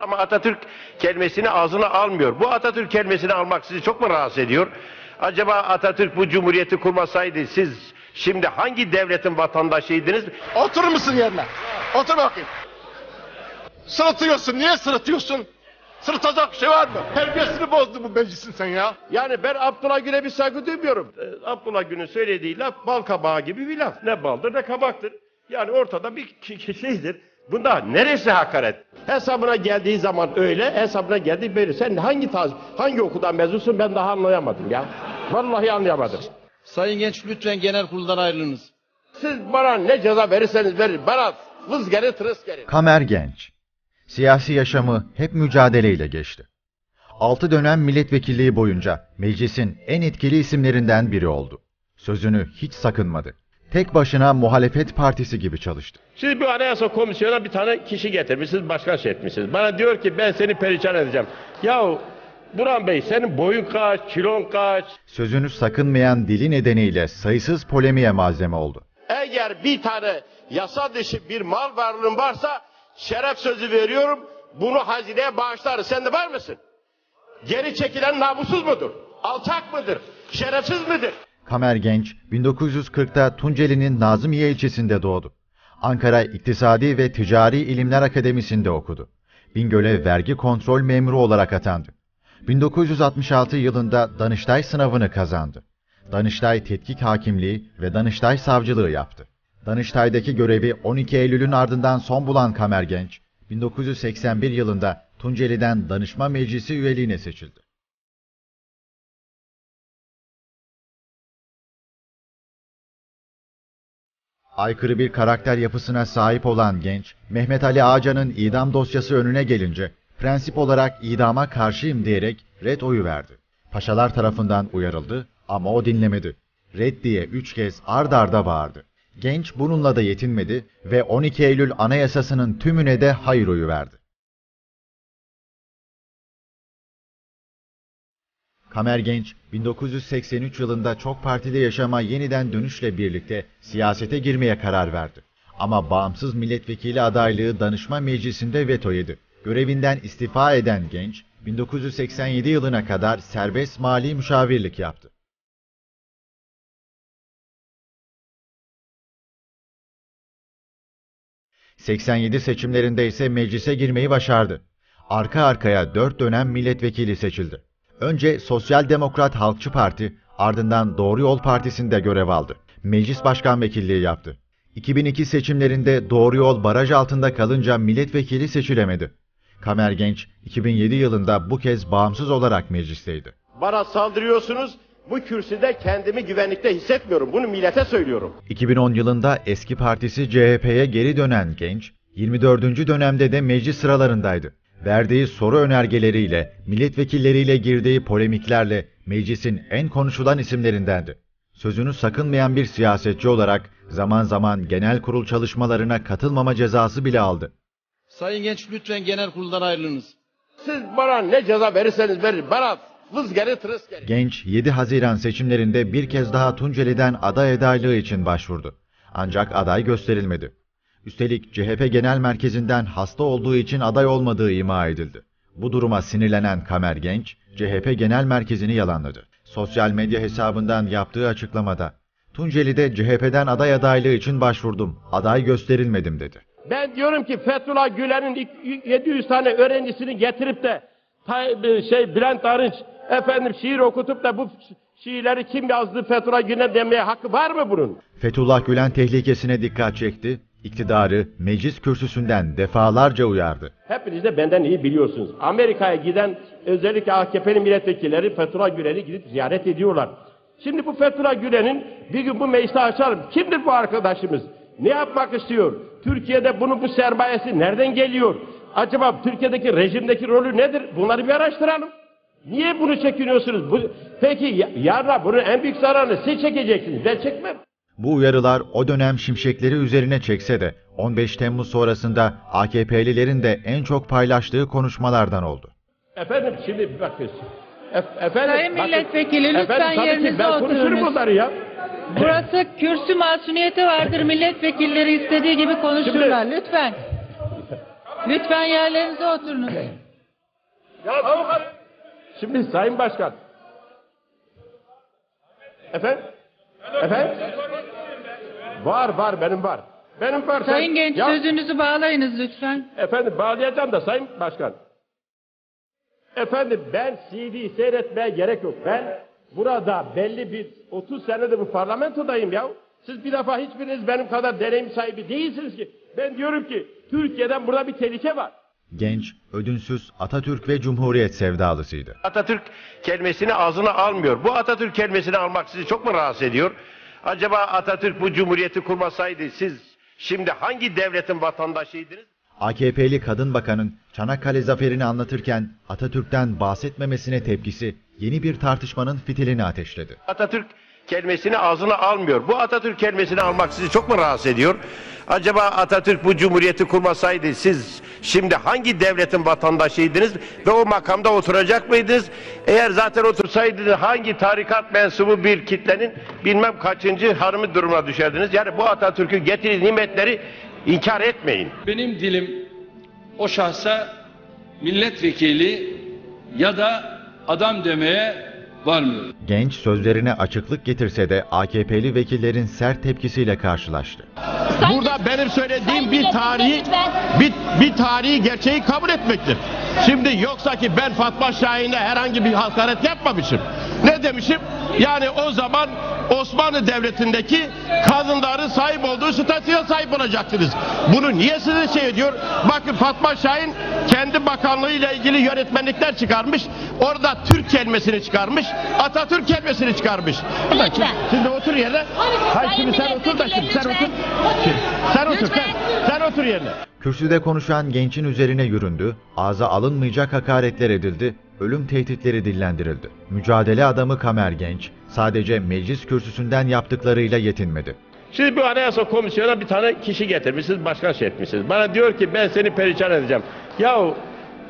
Ama Atatürk kelimesini ağzına almıyor. Bu Atatürk kelimesini almak sizi çok mu rahatsız ediyor? Acaba Atatürk bu cumhuriyeti kurmasaydı siz şimdi hangi devletin vatandaşıydınız? Oturur musun yerine? Otur bakayım. Sırıtıyorsun. Niye sırıtıyorsun? Sırıtacak bir şey var mı? Terbiyesini bozdu bu meclisin sen ya. Yani ben Abdullah Gül'e bir saygı duymuyorum. Ee, Abdullah Gül'ün söylediği laf bal kabağı gibi bir laf. Ne baldır ne kabaktır. Yani ortada bir şeydir. Bunda neresi hakaret? Hesabına geldiği zaman öyle, hesabına geldiği böyle. Sen hangi tarz, hangi okuldan mezunsun ben daha anlayamadım ya. Vallahi anlayamadım. Sayın Genç lütfen genel kuruldan ayrılınız. Siz bana ne ceza verirseniz verin. Bana vız gelin tırıs gelin. Kamer Genç. Siyasi yaşamı hep mücadeleyle geçti. 6 dönem milletvekilliği boyunca meclisin en etkili isimlerinden biri oldu. Sözünü hiç sakınmadı. Tek başına muhalefet partisi gibi çalıştı. Siz bir anayasa komisyona bir tane kişi getirmişsiniz, başkan şey etmişsiniz. Bana diyor ki ben seni perişan edeceğim. Yahu Burhan Bey senin boyun kaç, kilon kaç? Sözünü sakınmayan dili nedeniyle sayısız polemiğe malzeme oldu. Eğer bir tane yasa dışı bir mal varlığın varsa şeref sözü veriyorum. Bunu hazineye bağışlarız. Sen de var mısın? Geri çekilen namussuz mudur? Alçak mıdır? Şerefsiz midir? Kamer Genç 1940'ta Tunceli'nin Nazımiye ilçesinde doğdu. Ankara İktisadi ve Ticari İlimler Akademisi'nde okudu. Bingöl'e vergi kontrol memuru olarak atandı. 1966 yılında Danıştay sınavını kazandı. Danıştay Tetkik Hakimliği ve Danıştay Savcılığı yaptı. Danıştay'daki görevi 12 Eylül'ün ardından son bulan Kamer Genç, 1981 yılında Tunceli'den Danışma Meclisi üyeliğine seçildi. Aykırı bir karakter yapısına sahip olan genç, Mehmet Ali Ağcan'ın idam dosyası önüne gelince, prensip olarak idama karşıyım diyerek red oyu verdi. Paşalar tarafından uyarıldı ama o dinlemedi. Red diye üç kez ard arda bağırdı. Genç bununla da yetinmedi ve 12 Eylül Anayasası'nın tümüne de hayır oyu verdi. Kamer Genç, 1983 yılında çok partili yaşama yeniden dönüşle birlikte siyasete girmeye karar verdi. Ama bağımsız milletvekili adaylığı danışma meclisinde veto yedi. Görevinden istifa eden Genç, 1987 yılına kadar serbest mali müşavirlik yaptı. ...87 seçimlerinde ise meclise girmeyi başardı. Arka arkaya 4 dönem milletvekili seçildi. Önce Sosyal Demokrat Halkçı Parti, ardından Doğru Yol Partisi'nde görev aldı. Meclis Başkan Vekilliği yaptı. 2002 seçimlerinde Doğru Yol baraj altında kalınca milletvekili seçilemedi. Kamer Genç, 2007 yılında bu kez bağımsız olarak meclisteydi. Bana saldırıyorsunuz. Bu kürsüde kendimi güvenlikte hissetmiyorum. Bunu millete söylüyorum. 2010 yılında eski partisi CHP'ye geri dönen Genç, 24. dönemde de meclis sıralarındaydı. Verdiği soru önergeleriyle, milletvekilleriyle girdiği polemiklerle meclisin en konuşulan isimlerindendi. Sözünü sakınmayan bir siyasetçi olarak zaman zaman genel kurul çalışmalarına katılmama cezası bile aldı. Sayın Genç lütfen genel kuruldan ayrılınız. Siz bana ne ceza verirseniz verin. Bana vız gelin tırıs gelin. Genç 7 Haziran seçimlerinde bir kez daha Tunceli'den aday adaylığı için başvurdu. Ancak aday gösterilmedi. Üstelik CHP Genel Merkezi'nden hasta olduğu için aday olmadığı ima edildi. Bu duruma sinirlenen Kamer Genç, CHP Genel Merkezi'ni yalanladı. Sosyal medya hesabından yaptığı açıklamada, Tunceli'de CHP'den aday adaylığı için başvurdum, aday gösterilmedim dedi. Ben diyorum ki Fethullah Gülen'in ilk 700 tane öğrencisini getirip de Tay- şey Bülent Arınç efendim şiir okutup da bu şiirleri kim yazdı Fethullah Gülen demeye hakkı var mı bunun? Fethullah Gülen tehlikesine dikkat çekti, iktidarı meclis kürsüsünden defalarca uyardı. Hepiniz de benden iyi biliyorsunuz. Amerika'ya giden özellikle AKP'li milletvekilleri Fethullah Gülen'i gidip ziyaret ediyorlar. Şimdi bu Fethullah Gülen'in bir gün bu meclisi açalım. Kimdir bu arkadaşımız? Ne yapmak istiyor? Türkiye'de bunun bu sermayesi nereden geliyor? Acaba Türkiye'deki rejimdeki rolü nedir? Bunları bir araştıralım. Niye bunu çekiniyorsunuz? Bu, peki ya- yarın bunun en büyük zararını siz çekeceksiniz. Ben çekmem. Bu uyarılar o dönem şimşekleri üzerine çekse de 15 Temmuz sonrasında AKP'lilerin de en çok paylaştığı konuşmalardan oldu. Efendim şimdi bir bakın. Ef- efendim, Sayın bakın. milletvekili, lütfen Efendim, yerinize Ben konuşurum oturunuz. bunları ya. Burası kürsü masumiyeti vardır. Milletvekilleri istediği gibi konuşurlar. Lütfen. Lütfen yerlerinize oturunuz. Ya Şimdi Sayın Başkan. Efendim? Efendim? Var var benim var. Benim var. Sen- Sayın Genç Ya- sözünüzü bağlayınız lütfen. Efendim bağlayacağım da Sayın Başkan. Efendim ben CD seyretmeye gerek yok. Ben burada belli bir 30 senedir bu parlamentodayım ya. Siz bir defa hiçbiriniz benim kadar deneyim sahibi değilsiniz ki. Ben diyorum ki Türkiye'den burada bir tehlike var. Genç, ödünsüz Atatürk ve Cumhuriyet sevdalısıydı. Atatürk kelimesini ağzına almıyor. Bu Atatürk kelimesini almak sizi çok mu rahatsız ediyor? Acaba Atatürk bu cumhuriyeti kurmasaydı siz şimdi hangi devletin vatandaşıydınız? AKP'li kadın bakanın Çanakkale zaferini anlatırken Atatürk'ten bahsetmemesine tepkisi yeni bir tartışmanın fitilini ateşledi. Atatürk kelimesini ağzına almıyor. Bu Atatürk kelimesini almak sizi çok mu rahatsız ediyor? Acaba Atatürk bu cumhuriyeti kurmasaydı siz şimdi hangi devletin vatandaşıydınız ve o makamda oturacak mıydınız? Eğer zaten otursaydınız hangi tarikat mensubu bir kitlenin bilmem kaçıncı harımı durumuna düşerdiniz? Yani bu Atatürk'ün getirdiği nimetleri inkar etmeyin. Benim dilim o şahsa milletvekili ya da adam demeye varmıyor. Genç sözlerine açıklık getirse de AKP'li vekillerin sert tepkisiyle karşılaştı. Burada benim söylediğim bir tarihi bir, bir tarihi gerçeği kabul etmektir. Şimdi yoksa ki ben Fatma Şahin'e herhangi bir hakaret yapmamışım. Ne demişim? Yani o zaman Osmanlı Devleti'ndeki kadınların sahip olduğu statüye sahip olacaksınız. Bunu niye size şey ediyor? Bakın Fatma Şahin kendi bakanlığıyla ilgili yönetmenlikler çıkarmış. Orada Türk kelimesini çıkarmış. Atatürk kelimesini çıkarmış. Lütfen. Şimdi otur yerine. Hayır şimdi sen otur da şimdi sen otur. Sen otur sen. Sen otur yerine. Kürsüde konuşan gençin üzerine yüründü, ağza alınmayacak hakaretler edildi, ölüm tehditleri dillendirildi. Mücadele adamı Kamer Genç, sadece meclis kürsüsünden yaptıklarıyla yetinmedi. Siz bu anayasa komisyona bir tane kişi getirmişsiniz, başkan şey etmişsiniz. Bana diyor ki ben seni perişan edeceğim. Yahu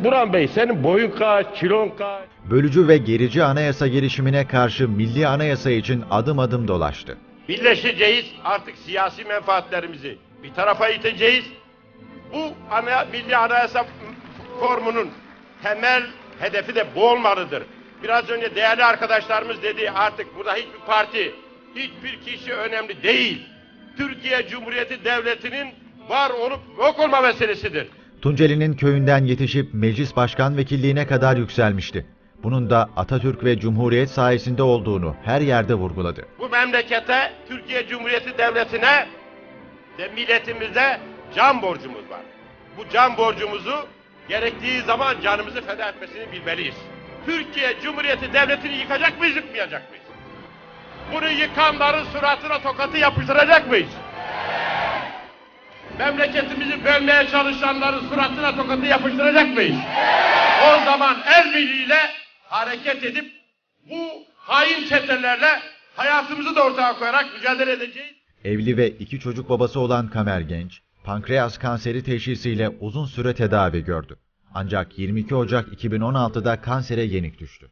Burhan Bey senin boyun kaç, kilon kaç? Bölücü ve gerici anayasa girişimine karşı milli anayasa için adım adım dolaştı. Birleşeceğiz artık siyasi menfaatlerimizi bir tarafa iteceğiz. Bu ana, milli anayasa formunun temel hedefi de bu olmalıdır. Biraz önce değerli arkadaşlarımız dedi artık burada hiçbir parti, hiçbir kişi önemli değil. Türkiye Cumhuriyeti Devleti'nin var olup yok olma meselesidir. Tunceli'nin köyünden yetişip meclis başkan vekilliğine kadar yükselmişti. Bunun da Atatürk ve Cumhuriyet sayesinde olduğunu her yerde vurguladı. Bu memlekete, Türkiye Cumhuriyeti Devleti'ne ve milletimize can borcumuz var. Bu can borcumuzu gerektiği zaman canımızı feda etmesini bilmeliyiz. Türkiye Cumhuriyeti Devleti'ni yıkacak mıyız, yıkmayacak mıyız? Bunu yıkanların suratına tokatı yapıştıracak mıyız? Memleketimizi bölmeye çalışanların suratına tokatı yapıştıracak mıyız? O zaman el birliğiyle hareket edip bu hain çetelerle hayatımızı da ortaya koyarak mücadele edeceğiz. Evli ve iki çocuk babası olan Kamer Genç, pankreas kanseri teşhisiyle uzun süre tedavi gördü. Ancak 22 Ocak 2016'da kansere yenik düştü.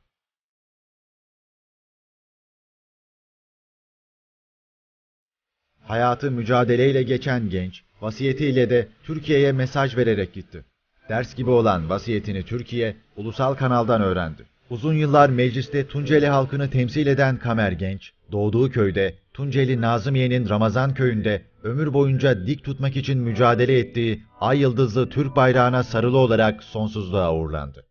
Hayatı mücadeleyle geçen genç, vasiyetiyle de Türkiye'ye mesaj vererek gitti. Ders gibi olan vasiyetini Türkiye, ulusal kanaldan öğrendi. Uzun yıllar mecliste Tunceli halkını temsil eden Kamer Genç, doğduğu köyde Tunceli Nazımiye'nin Ramazan köyünde ömür boyunca dik tutmak için mücadele ettiği ay yıldızlı Türk bayrağına sarılı olarak sonsuzluğa uğurlandı.